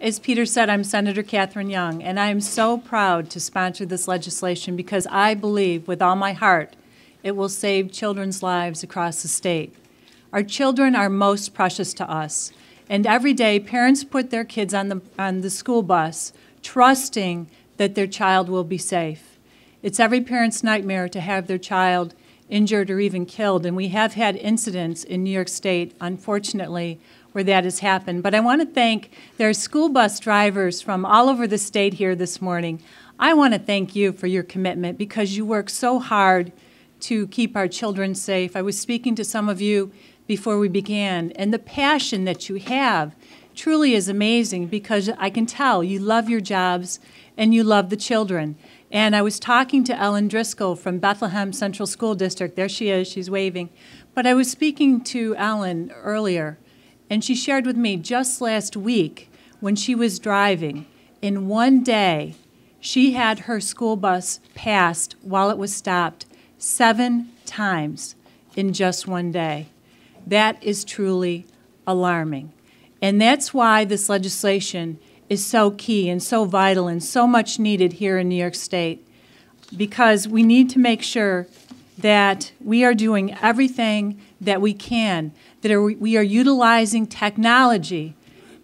As Peter said, I'm Senator Catharine Young, and I am so proud to sponsor this legislation because I believe with all my heart it will save children's lives across the state. Our children are most precious to us, and every day parents put their kids on the, on the school bus trusting that their child will be safe. It's every parent's nightmare to have their child injured or even killed, and we have had incidents in New York State, unfortunately, where that has happened. But I want to thank their school bus drivers from all over the state here this morning. I want to thank you for your commitment because you work so hard to keep our children safe. I was speaking to some of you before we began, and the passion that you have truly is amazing because I can tell you love your jobs and you love the children. And I was talking to Ellen Driscoll from Bethlehem Central School District. There she is, she's waving. But I was speaking to Ellen earlier and she shared with me just last week when she was driving, in one day, she had her school bus passed while it was stopped seven times in just one day. That is truly alarming. And that's why this legislation is so key and so vital and so much needed here in New York State because we need to make sure that we are doing everything that we can that are, we are utilizing technology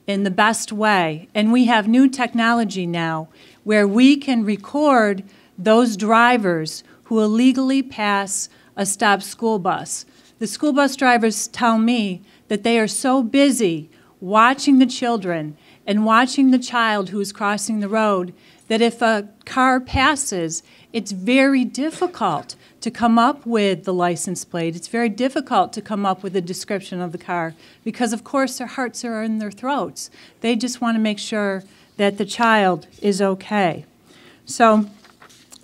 in the best way. And we have new technology now where we can record those drivers who illegally pass a stopped school bus. The school bus drivers tell me that they are so busy watching the children and watching the child who is crossing the road that if a car passes, it's very difficult to come up with the license plate. It's very difficult to come up with a description of the car because, of course, their hearts are in their throats. They just want to make sure that the child is okay. So,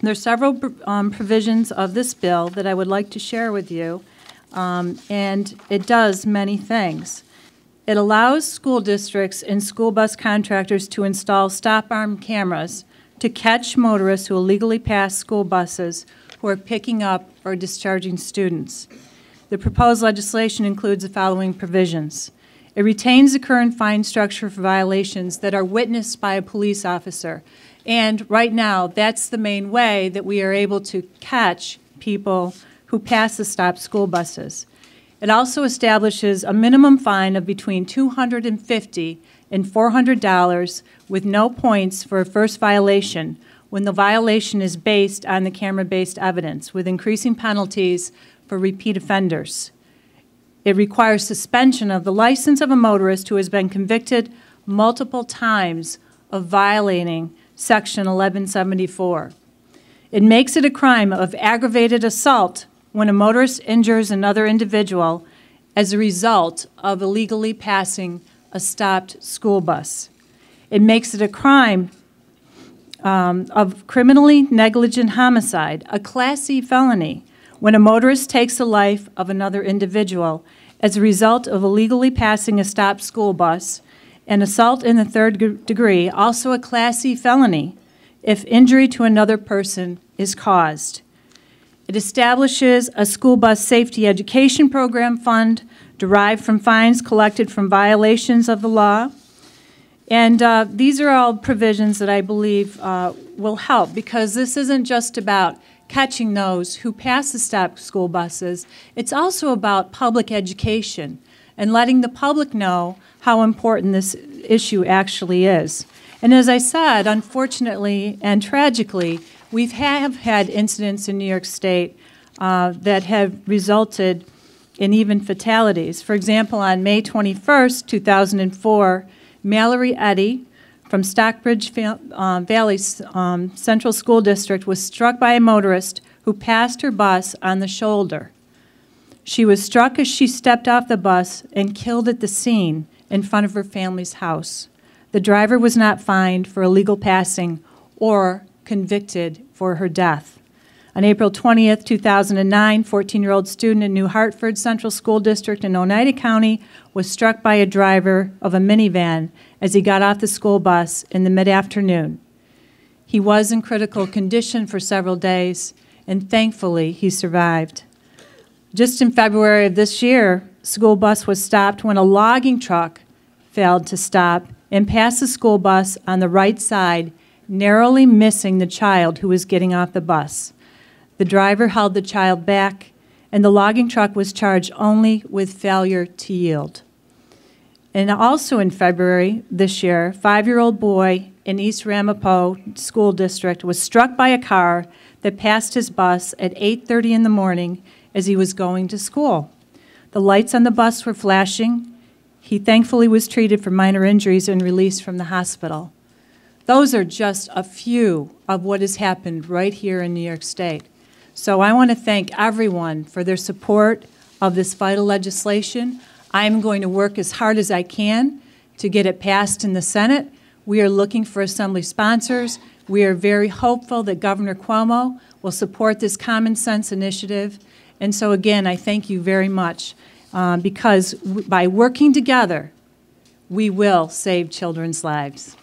there are several um, provisions of this bill that I would like to share with you, um, and it does many things. It allows school districts and school bus contractors to install stop arm cameras to catch motorists who illegally pass school buses who are picking up or discharging students. The proposed legislation includes the following provisions. It retains the current fine structure for violations that are witnessed by a police officer. And right now, that's the main way that we are able to catch people who pass the stop school buses. It also establishes a minimum fine of between $250 and $400 with no points for a first violation when the violation is based on the camera-based evidence, with increasing penalties for repeat offenders. It requires suspension of the license of a motorist who has been convicted multiple times of violating Section 1174. It makes it a crime of aggravated assault when a motorist injures another individual as a result of illegally passing a stopped school bus. It makes it a crime um, of criminally negligent homicide, a Class C felony, when a motorist takes the life of another individual as a result of illegally passing a stopped school bus, and assault in the third degree, also a Class C felony, if injury to another person is caused. It establishes a school bus safety education program fund derived from fines collected from violations of the law and uh, these are all provisions that I believe uh, will help because this isn't just about catching those who pass the stop school buses. It's also about public education and letting the public know how important this issue actually is. And as I said, unfortunately and tragically, we have had incidents in New York State uh, that have resulted in even fatalities. For example, on May 21st, 2004, Mallory Eddy from Stockbridge uh, Valley um, Central School District was struck by a motorist who passed her bus on the shoulder. She was struck as she stepped off the bus and killed at the scene in front of her family's house. The driver was not fined for illegal passing or convicted for her death. On April 20th, 2009, 14-year-old student in New Hartford Central School District in Oneida County was struck by a driver of a minivan as he got off the school bus in the mid-afternoon. He was in critical condition for several days, and thankfully he survived. Just in February of this year, school bus was stopped when a logging truck failed to stop and passed the school bus on the right side, narrowly missing the child who was getting off the bus. The driver held the child back, and the logging truck was charged only with failure to yield. And also in February this year, five-year-old boy in East Ramapo School District was struck by a car that passed his bus at 8:30 in the morning as he was going to school. The lights on the bus were flashing. He thankfully was treated for minor injuries and released from the hospital. Those are just a few of what has happened right here in New York State. So I want to thank everyone for their support of this vital legislation. I am going to work as hard as I can to get it passed in the Senate. We are looking for Assembly sponsors. We are very hopeful that Governor Cuomo will support this common sense initiative. And so, again, I thank you very much uh, because by working together, we will save children's lives.